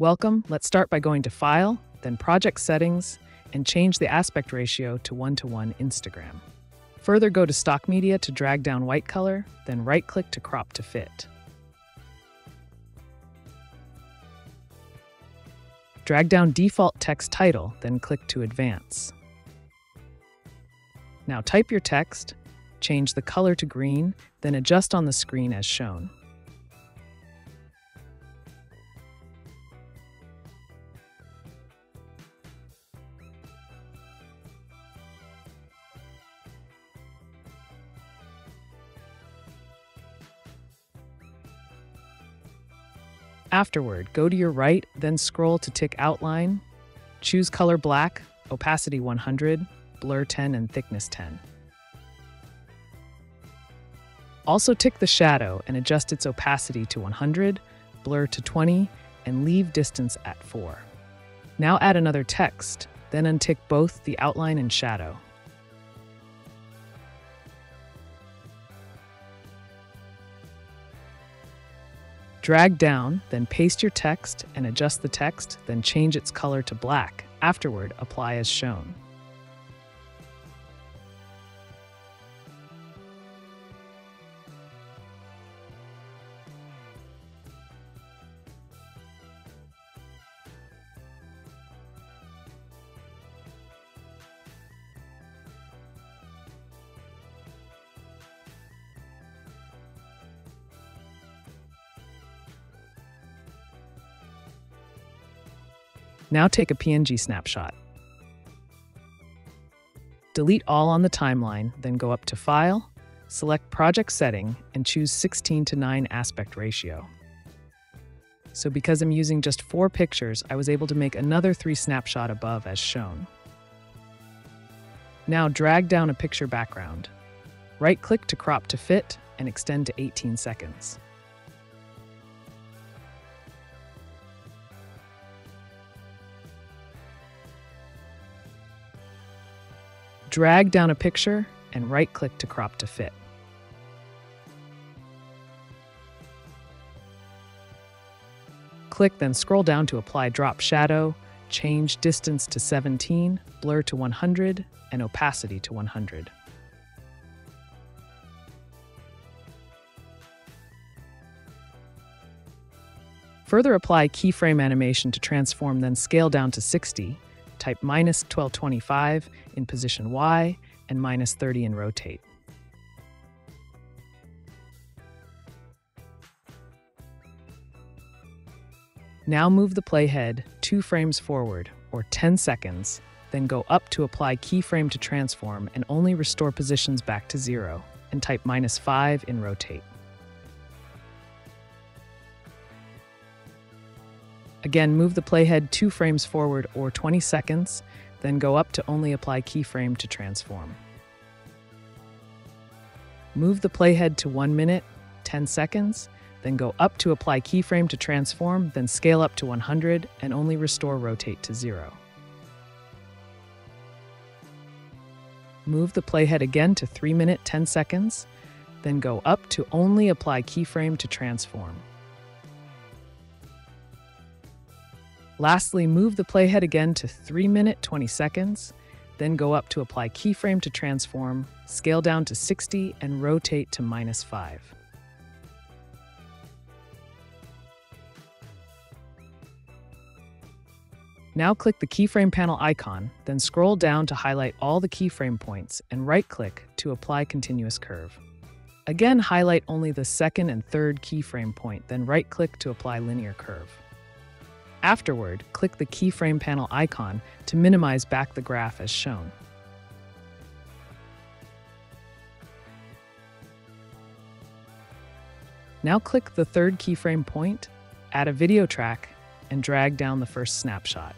Welcome. Let's start by going to File, then Project Settings, and change the aspect ratio to 1 to 1 Instagram. Further, go to Stock Media to drag down white color, then right click to crop to fit. Drag down default text title, then click to advance. Now type your text, change the color to green, then adjust on the screen as shown. Afterward, go to your right, then scroll to tick outline. Choose color black, opacity 100, blur 10, and thickness 10. Also tick the shadow and adjust its opacity to 100, blur to 20, and leave distance at 4. Now add another text, then untick both the outline and shadow. Drag down, then paste your text and adjust the text, then change its color to black. Afterward, apply as shown. Now take a PNG snapshot. Delete all on the timeline, then go up to File, select Project Setting, and choose 16 to 9 aspect ratio. So because I'm using just four pictures, I was able to make another three snapshot above as shown. Now drag down a picture background. Right-click to crop to fit and extend to 18 seconds. Drag down a picture and right click to crop to fit. Click then scroll down to apply drop shadow, change distance to 17, blur to 100, and opacity to 100. Further apply keyframe animation to transform, then scale down to 60 type minus 1225 in position Y and minus 30 in rotate. Now move the playhead two frames forward, or 10 seconds, then go up to apply keyframe to transform and only restore positions back to zero, and type minus 5 in rotate. Again, move the playhead two frames forward or 20 seconds, then go up to only apply keyframe to transform. Move the playhead to 1 minute, 10 seconds, then go up to apply keyframe to transform, then scale up to 100 and only restore rotate to 0. Move the playhead again to 3 minute 10 seconds, then go up to only apply keyframe to transform. Lastly, move the playhead again to 3 minute 20 seconds, then go up to apply keyframe to transform, scale down to 60, and rotate to minus 5. Now click the keyframe panel icon, then scroll down to highlight all the keyframe points and right-click to apply continuous curve. Again, highlight only the second and third keyframe point, then right-click to apply linear curve. Afterward, click the keyframe panel icon to minimize back the graph as shown. Now click the third keyframe point, add a video track, and drag down the first snapshot.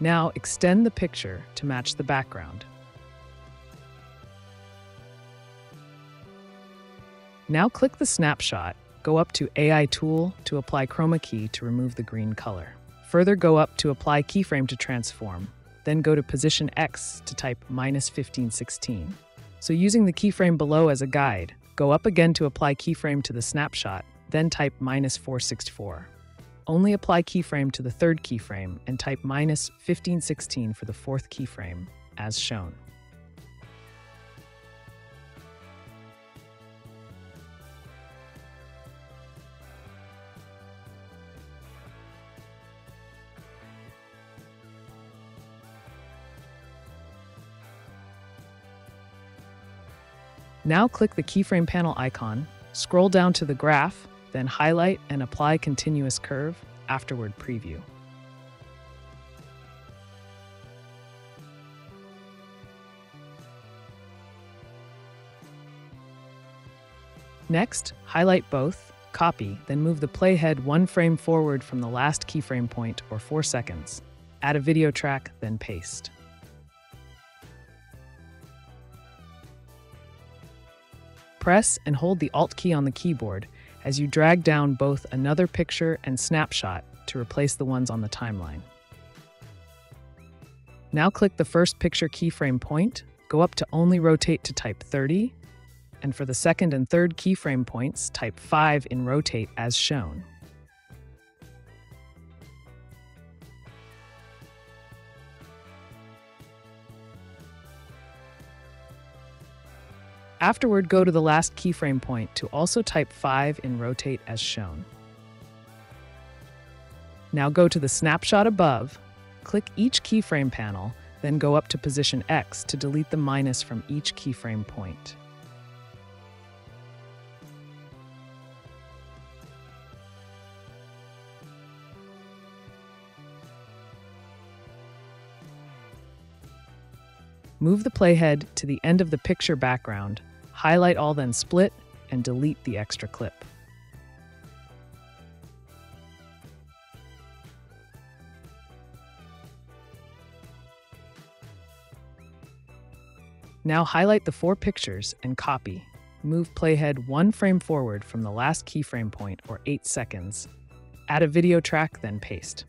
Now extend the picture to match the background. Now click the snapshot Go up to AI Tool to apply Chroma Key to remove the green color. Further go up to apply Keyframe to transform. Then go to Position X to type minus 1516. So using the keyframe below as a guide, go up again to apply keyframe to the snapshot, then type minus 464. Only apply keyframe to the third keyframe and type minus 1516 for the fourth keyframe, as shown. Now click the keyframe panel icon, scroll down to the graph, then highlight and apply continuous curve, afterward preview. Next, highlight both, copy, then move the playhead one frame forward from the last keyframe point or 4 seconds. Add a video track, then paste. Press and hold the Alt key on the keyboard as you drag down both another picture and snapshot to replace the ones on the timeline. Now click the first picture keyframe point, go up to only rotate to type 30, and for the second and third keyframe points, type 5 in rotate as shown. Afterward, go to the last keyframe point to also type 5 in rotate as shown. Now go to the snapshot above, click each keyframe panel, then go up to position X to delete the minus from each keyframe point. Move the playhead to the end of the picture background, highlight all then split, and delete the extra clip. Now highlight the four pictures and copy. Move playhead one frame forward from the last keyframe point or 8 seconds. Add a video track, then paste.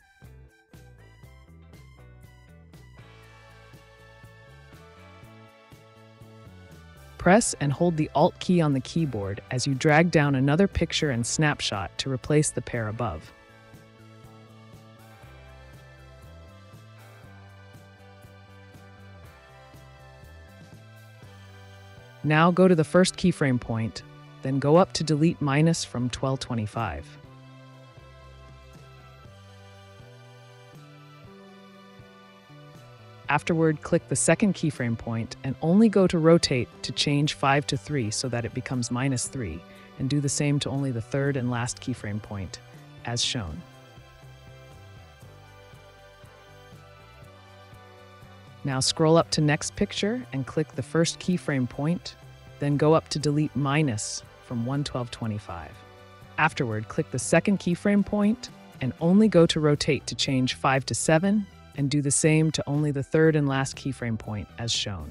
Press and hold the Alt key on the keyboard as you drag down another picture and snapshot to replace the pair above. Now go to the first keyframe point, then go up to delete minus from 1225. Afterward, click the second keyframe point and only go to rotate to change 5 to 3 so that it becomes minus 3, and do the same to only the third and last keyframe point, as shown. Now scroll up to next picture and click the first keyframe point, then go up to delete minus from 11225. Afterward, click the second keyframe point and only go to rotate to change 5 to 7 and do the same to only the third and last keyframe point as shown.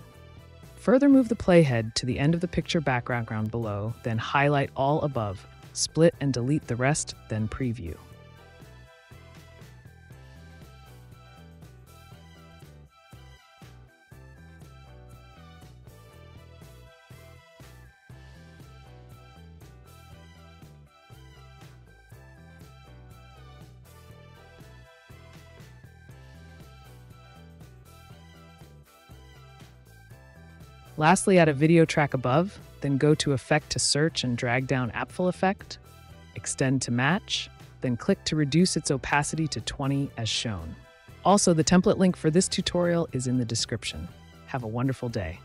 Further move the playhead to the end of the picture background ground below, then highlight all above, split and delete the rest, then preview. Lastly, add a video track above, then go to Effect to search and drag down Appful Effect, extend to match, then click to reduce its opacity to 20 as shown. Also, the template link for this tutorial is in the description. Have a wonderful day.